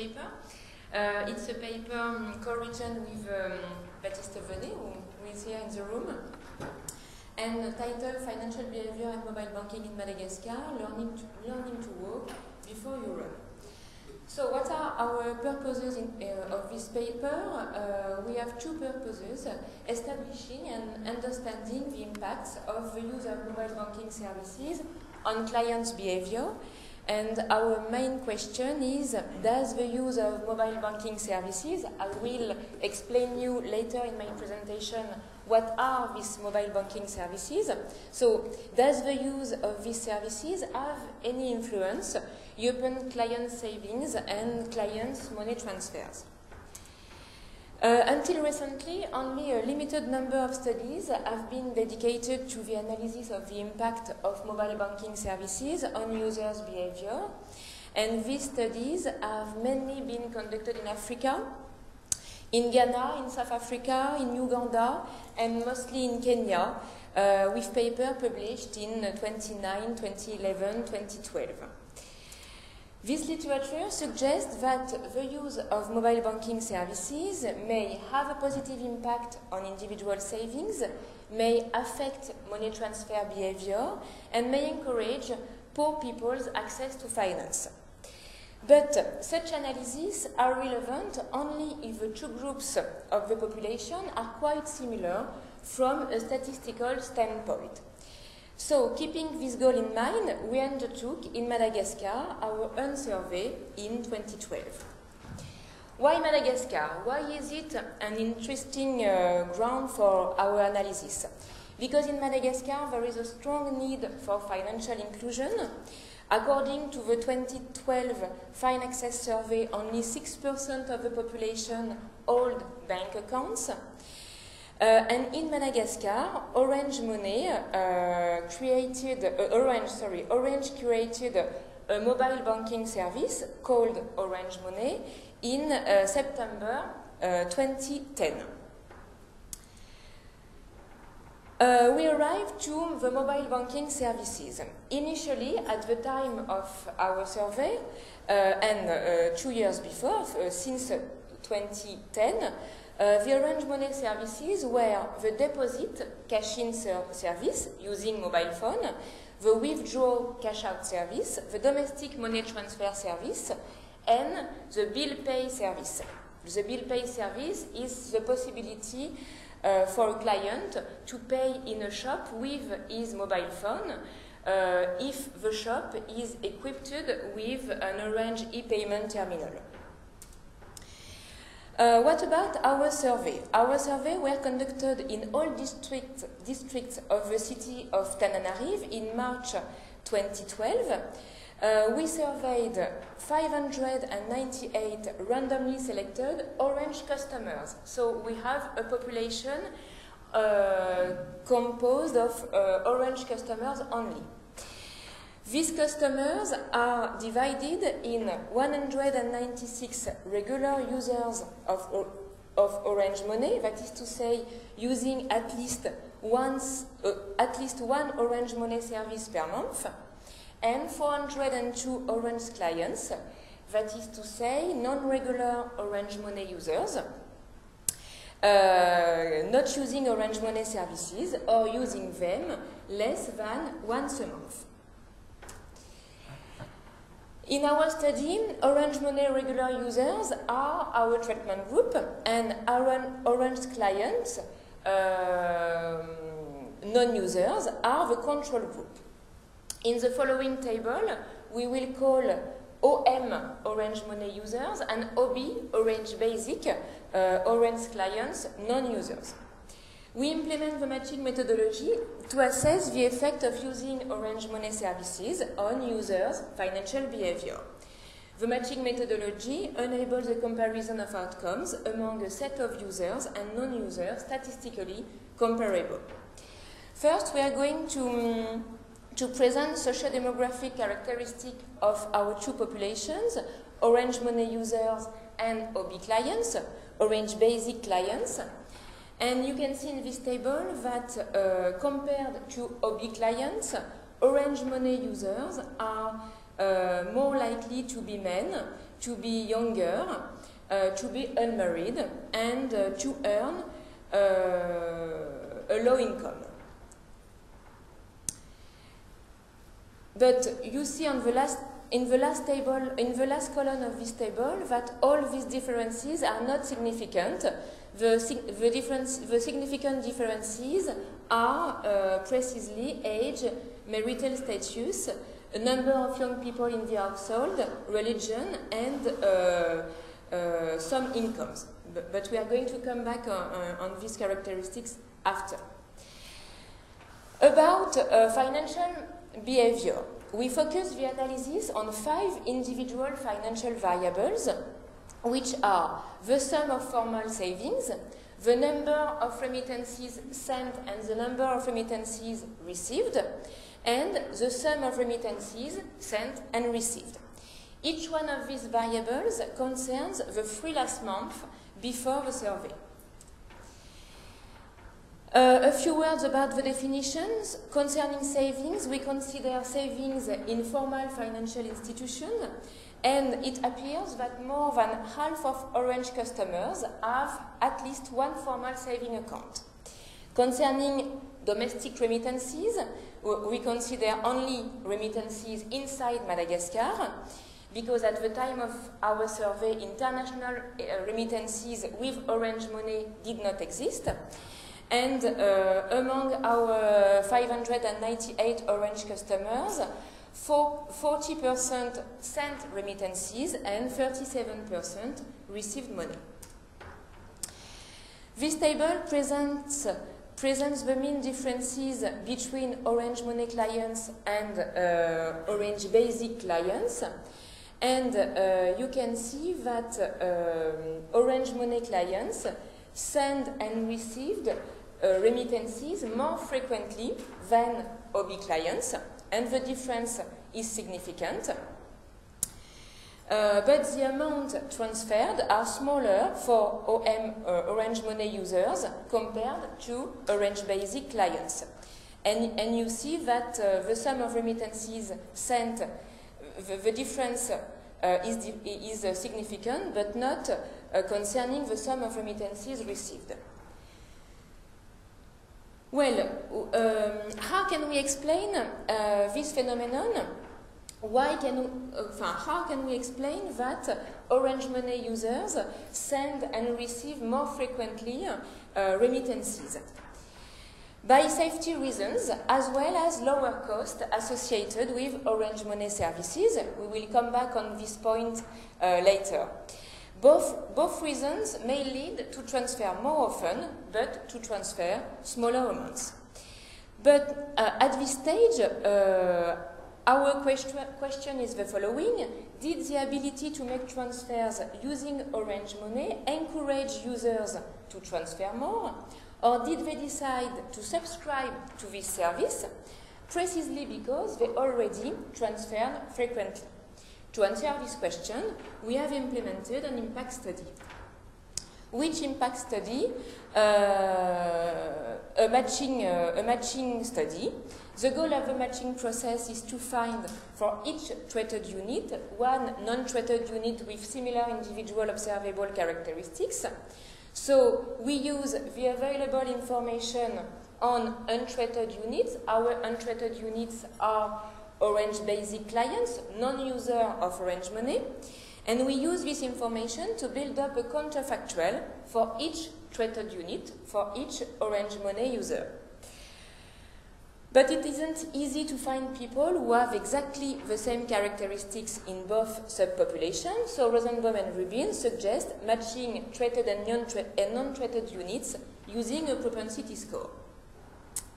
paper. Uh, it's a paper um, co-written with um, Baptiste Venet, who, is here in the room, and titled Financial Behavior and Mobile Banking in Madagascar, Learning to, Learning to Walk Before You Run. So what are our purposes in, uh, of this paper? Uh, we have two purposes, establishing and understanding the impacts of the use of mobile banking services on clients' behavior. And our main question is, does the use of mobile banking services, I will explain you later in my presentation what are these mobile banking services. So does the use of these services have any influence upon client savings and clients' money transfers? Uh, until recently, only a limited number of studies have been dedicated to the analysis of the impact of mobile banking services on users' behavior. And these studies have mainly been conducted in Africa, in Ghana, in South Africa, in Uganda, and mostly in Kenya, uh, with papers published in 2009, 2011, 2012. This literature suggests that the use of mobile banking services may have a positive impact on individual savings, may affect money transfer behavior, and may encourage poor people's access to finance. But such analyses are relevant only if the two groups of the population are quite similar from a statistical standpoint. So, keeping this goal in mind, we undertook in Madagascar our own survey in 2012. Why Madagascar? Why is it an interesting uh, ground for our analysis? Because in Madagascar there is a strong need for financial inclusion. According to the 2012 Fine Access Survey, only 6% of the population hold bank accounts. Uh, and in Madagascar, Orange Money uh, created, uh, Orange, sorry, Orange created a mobile banking service called Orange Money in uh, September uh, 2010. Uh, we arrived to the mobile banking services. Initially, at the time of our survey, and two years before, since 2010, uh, the Orange Money services were the deposit cash-in ser service using mobile phone, the withdraw cash-out service, the domestic money transfer service, and the bill pay service. The bill pay service is the possibility uh, for a client to pay in a shop with his mobile phone uh, if the shop is equipped with an Orange e-payment terminal. Uh, what about our survey? Our survey were conducted in all district, districts of the city of Tananarive in March 2012. Uh, we surveyed 598 randomly selected Orange customers. So we have a population uh, composed of uh, Orange customers only. These customers are divided in 196 regular users of, of Orange Money, that is to say, using at least, once, uh, at least one Orange Money service per month, and 402 Orange clients, that is to say, non-regular Orange Money users, uh, not using Orange Money services or using them less than once a month. In our study, Orange Money regular users are our treatment group, and our Orange clients, um, non-users, are the control group. In the following table, we will call OM Orange Money users and OB Orange Basic uh, Orange clients non-users. We implement the matching methodology to assess the effect of using Orange Money services on users' financial behavior. The matching methodology enables a comparison of outcomes among a set of users and non-users statistically comparable. First, we are going to, um, to present socio-demographic characteristics of our two populations, Orange Money users and OB clients, Orange Basic clients. And you can see in this table that uh, compared to OB clients, Orange Money users are uh, more likely to be men, to be younger, uh, to be unmarried, and uh, to earn uh, a low income. But you see on the last in the last table, in the last column of this table, that all these differences are not significant. The, the, difference, the significant differences are uh, precisely age, marital status, a number of young people in the household, religion, and uh, uh, some incomes. But, but, we are going to come back on, on these characteristics after. About uh, financial behavior we focus the analysis on five individual financial variables, which are the sum of formal savings, the number of remittances sent and the number of remittances received, and the sum of remittances sent and received. Each one of these variables concerns the three last months before the survey. Uh, a few words about the definitions. Concerning savings, we consider savings in formal financial institutions, and it appears that more than half of Orange customers have at least one formal saving account. Concerning domestic remittances, we consider only remittances inside Madagascar, because at the time of our survey, international uh, remittances with Orange money did not exist. And uh, among our 598 Orange customers, 40% sent remittances and 37% received money. This table presents, presents the mean differences between Orange Money clients and uh, Orange Basic clients. And uh, you can see that um, Orange Money clients send and received uh, remittances more frequently than OB clients, and the difference is significant. Uh, but the amount transferred are smaller for OM uh, Orange Money users compared to Orange Basic clients. And, and you see that uh, the sum of remittances sent, the, the difference uh, is, is significant, but not uh, concerning the sum of remittances received. Well, um, how can we explain uh, this phenomenon? Why can we, uh, how can we explain that Orange Money users send and receive more frequently uh, remittances? By safety reasons, as well as lower cost associated with Orange Money services. We will come back on this point uh, later. Both, both reasons may lead to transfer more often, but to transfer smaller amounts. But uh, at this stage, uh, our question, question is the following. Did the ability to make transfers using Orange Money encourage users to transfer more? Or did they decide to subscribe to this service precisely because they already transferred frequently? To answer this question, we have implemented an impact study. Which impact study? Uh, a, matching, uh, a matching study. The goal of the matching process is to find for each treated unit one non-treated unit with similar individual observable characteristics. So we use the available information on untreated units. Our untreated units are Orange Basic clients, non-user of Orange Money, and we use this information to build up a counterfactual for each treated unit, for each Orange Money user. But it isn't easy to find people who have exactly the same characteristics in both subpopulations, so Rosenbaum and Rubin suggest matching treated and non-treated units using a propensity score.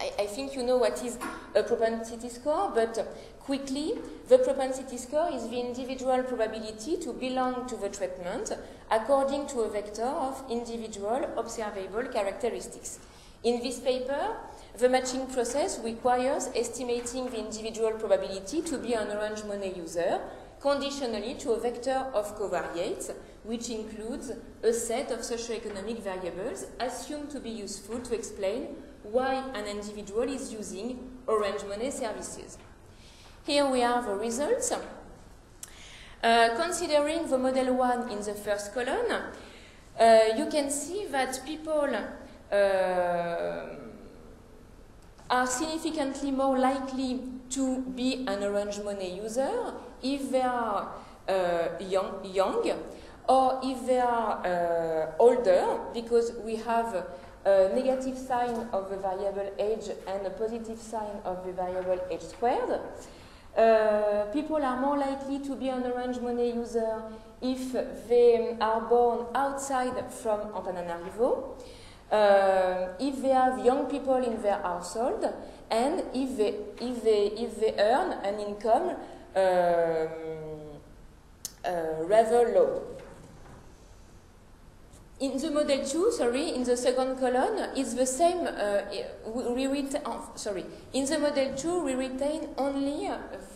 I, I, think you know what is a propensity score, but quickly, the propensity score is the individual probability to belong to the treatment according to a vector of individual observable characteristics. In this paper, the matching process requires estimating the individual probability to be an Orange Money user conditionally to a vector of covariates, which includes a set of socioeconomic variables assumed to be useful to explain why an individual is using Orange Money services. Here we have the results. Uh, considering the model 1 in the first column, uh, you can see that people uh, are significantly more likely to be an Orange Money user if they are uh, young, young or if they are uh, older, because we have a negative sign of the variable age and a positive sign of the variable age squared. Uh, people are more likely to be an Orange Money user if they are born outside from Antananarivo, uh, if they have young people in their household, and if they, if they, if they earn an income um, uh, rather low. In the model 2, sorry, in the second column, it's the same, uh, we, retain, oh, sorry, in the model 2, we retain only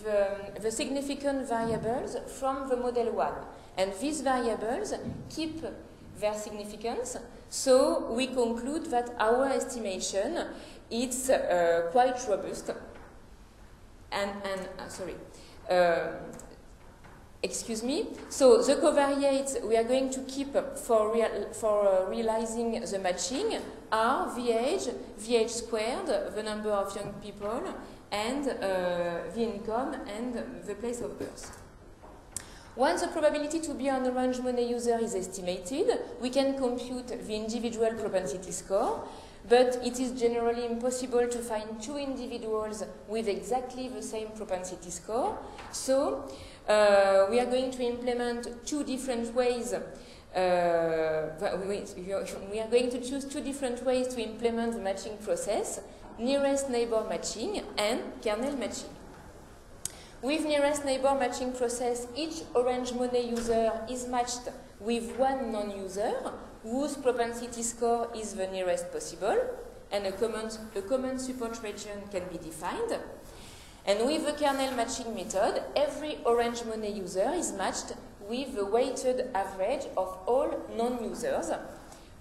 the, the significant variables from the model 1. And these variables keep their significance, so we conclude that our estimation is uh, quite robust. And, and uh, sorry, uh, Excuse me. So the covariates we are going to keep for, real, for uh, realizing the matching are the age squared, the number of young people, and uh, the income and the place of birth. Once the probability to be an Orange Money user is estimated, we can compute the individual propensity score, but it is generally impossible to find two individuals with exactly the same propensity score. So uh, we are going to implement two different ways. Uh, we are going to choose two different ways to implement the matching process, nearest neighbor matching and kernel matching. With nearest neighbor matching process, each Orange Money user is matched with one non-user whose propensity score is the nearest possible, and a common, a common support region can be defined. And with the kernel matching method, every Orange Money user is matched with the weighted average of all non-users.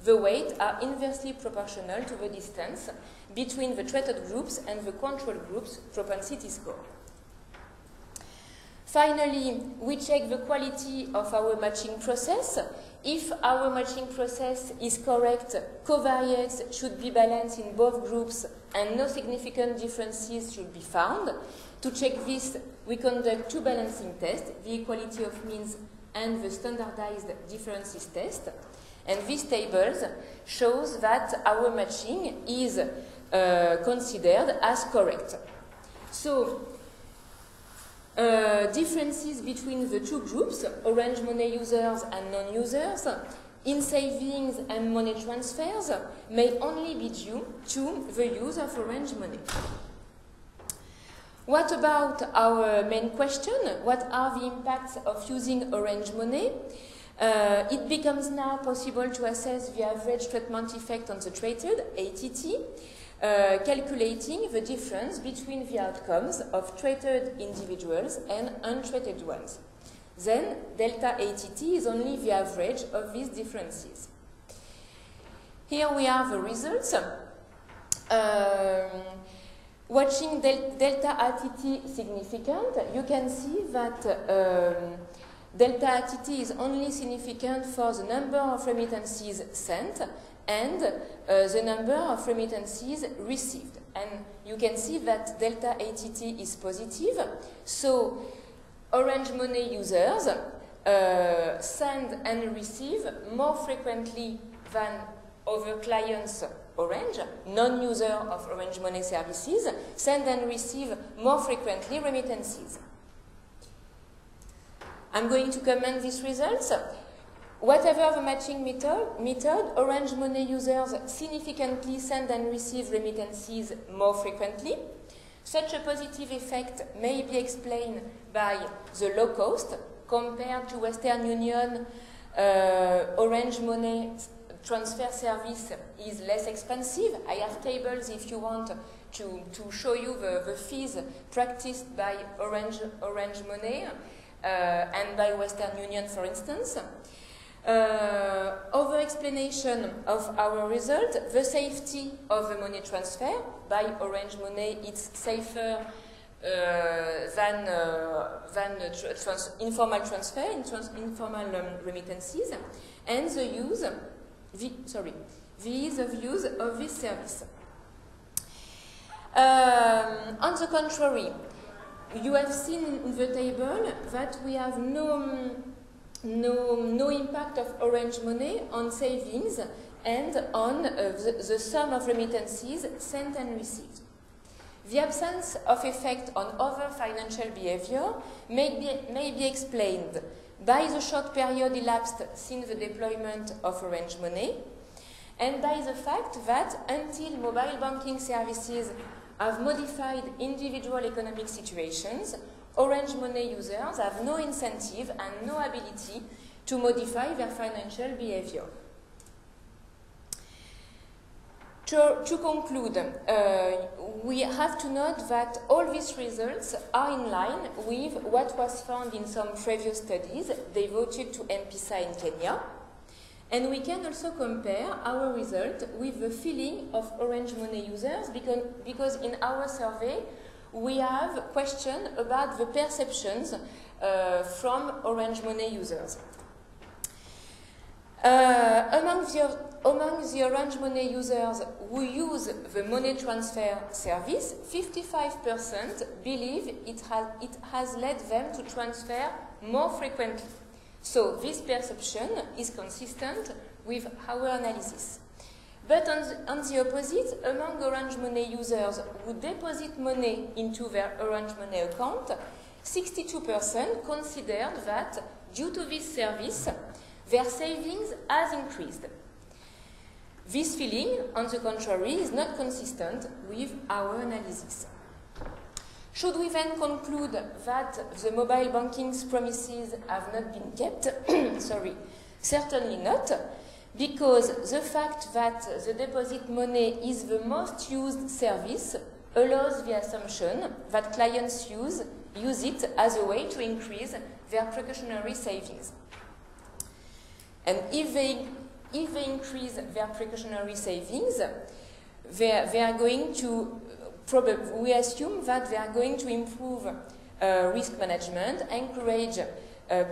The weights are inversely proportional to the distance between the treated groups and the control group's propensity score. Finally, we check the quality of our matching process. If our matching process is correct, covariates should be balanced in both groups and no significant differences should be found. To check this, we conduct two balancing tests, the equality of means and the standardized differences test. And these tables shows that our matching is uh, considered as correct. So, uh, differences between the two groups, Orange Money users and non-users, in savings and money transfers may only be due to the use of Orange Money. What about our main question? What are the impacts of using Orange Money? Uh, it becomes now possible to assess the average treatment effect on the treated, ATT, uh, calculating the difference between the outcomes of treated individuals and untreated ones. Then delta ATT is only the average of these differences. Here we have the results. Um, watching del delta ATT significant, you can see that um, delta ATT is only significant for the number of remittances sent and uh, the number of remittances received. And you can see that delta ATT is positive. So Orange Money users uh, send and receive more frequently than other clients Orange, non-user of Orange Money services, send and receive more frequently remittances. I'm going to comment these results. Whatever the matching method, method, Orange Money users significantly send and receive remittances more frequently. Such a positive effect may be explained by the low cost compared to Western Union. Uh, Orange Money transfer service is less expensive. I have tables if you want to, to show you the, the fees practiced by Orange, Orange Money uh, and by Western Union, for instance. Uh, over explanation of our result, the safety of the money transfer by Orange Money, it's safer than, than trans informal transfer in trans informal um, remittances, and the use, the, sorry, the ease of use of this service. Um, on the contrary, you have seen in the table that we have no, no, no impact of Orange Money on savings and on uh, the, the sum of remittances sent and received. The absence of effect on other financial behavior may be, may be explained by the short period elapsed since the deployment of Orange Money and by the fact that until mobile banking services have modified individual economic situations, Orange Money users have no incentive and no ability to modify their financial behavior. To, to conclude, uh, we have to note that all these results are in line with what was found in some previous studies devoted to M-Pesa in Kenya. And we can also compare our result with the feeling of Orange Money users because, because in our survey we have questions about the perceptions uh, from Orange Money users. Uh, among, the, among the Orange Money users who use the money transfer service, 55% believe it has, it has led them to transfer more frequently. So this perception is consistent with our analysis. But on the, on the, opposite, among Orange Money users who deposit money into their Orange Money account, 62% considered that due to this service, their savings has increased. This feeling, on the contrary, is not consistent with our analysis. Should we then conclude that the mobile banking's promises have not been kept? Sorry, certainly not, because the fact that the deposit money is the most used service allows the assumption that clients use, use it as a way to increase their precautionary savings. And if they, if they increase their precautionary savings, they, they are going to, probably, we assume that they are going to improve uh, risk management, encourage, uh,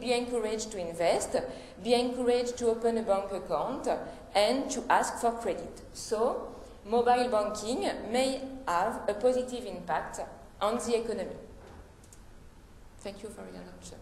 be, encouraged to invest, be encouraged to open a bank account, and to ask for credit. So, mobile banking may have a positive impact on the economy. Thank you for your attention.